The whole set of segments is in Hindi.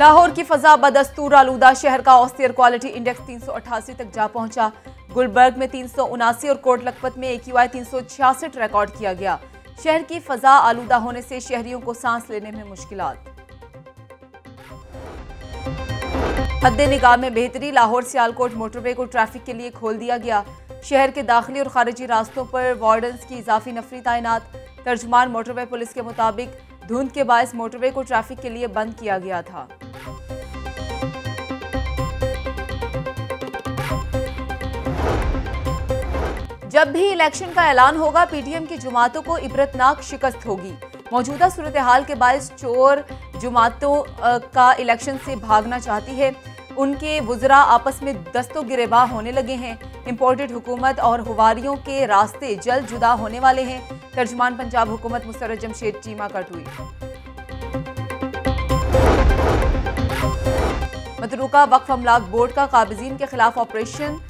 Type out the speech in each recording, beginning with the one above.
लाहौर की फजा बदस्तूर आलूदा शहर का ऑस्टियर क्वालिटी इंडेक्स तीन सौ अठासी तक जा पहुँचा। गुलबर्ग में तीन सौ उनासी और कोट लखपत में एक तीन रिकॉर्ड किया गया। शहर की फजा आलूदा होने से शहरियों को सांस लेने में मुश्किल हद निगाह में बेहतरी, लाहौर सियालकोट मोटरवे को ट्रैफ़िक के लिए खोल दिया गया। शहर के दाखिली और खारिजी रास्तों पर वार्डन्स की इजाफी नफरी तैनात। तर्जमान मोटरवे पुलिस के मुताबिक धुंध के बायस मोटरवे को ट्रैफ़िक के लिए बंद किया गया था। जब भी इलेक्शन का ऐलान होगा, पीटीएम की जुमातों को इबरतनाक शिकस्त होगी। मौजूदा सूरत हाल के बायस चोर जुमातों का इलेक्शन से भागना चाहती है। उनके वजरा आपस में दस्तों गिरेबा होने लगे हैं। इम्पोर्टेड हुकूमत और हुवारियों के रास्ते जल्द जुदा होने वाले हैं। तर्जमान पंजाब हुकूमत मुसरत जमशेद चीमा का ट्वीट। मतरूका वक्फ अमलाक बोर्ड का काबिजीन के खिलाफ ऑपरेशन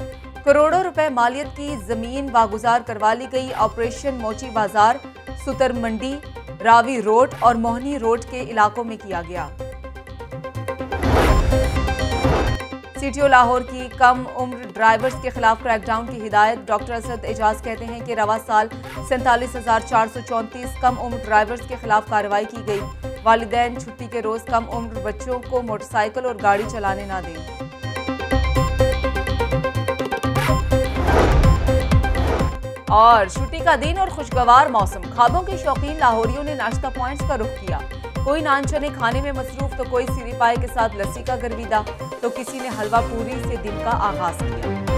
करोड़ों रुपए मालियत की ज़मीन वागुजार करवा ली गई ऑपरेशन मोची बाज़ार सुतर मंडी, रावी रोड और मोहनी रोड के इलाकों में किया गया। सीटीओ लाहौर की कम उम्र ड्राइवर्स के खिलाफ क्रैकडाउन की हिदायत, डॉक्टर असद एजाज कहते हैं कि रवा साल सैंतालीस हज़ार चार सौ चौंतीस कम उम्र ड्राइवर्स के खिलाफ कार्रवाई की गई। वालदेन छुट्टी के रोज कम उम्र बच्चों को मोटरसाइकिल और गाड़ी चलाने ना दें। और छुट्टी का दिन और खुशगवार मौसम। खाबों के शौकीन लाहौरियों ने नाश्ता पॉइंट्स का रुख किया। कोई नान चने खाने में मसरूफ तो कोई सीरी पाए के साथ लस्सी का गरवीदा तो किसी ने हलवा पूरी से दिन का आगाज़ किया।